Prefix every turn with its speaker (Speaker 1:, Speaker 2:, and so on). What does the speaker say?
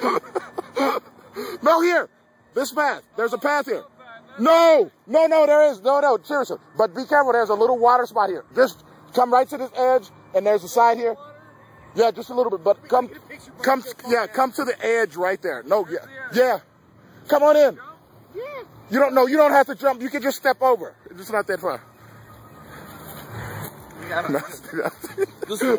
Speaker 1: no, here. This path. There's a path here. No, no, no, there is. No, no, seriously. But be careful. There's a little water spot here. Just come right to this edge, and there's a side here. Yeah, just a little bit. But come, come, yeah, come to the edge right there. No, yeah, yeah. Come on in. You don't know. You don't have to jump. You can just step over. It's not that far.
Speaker 2: This is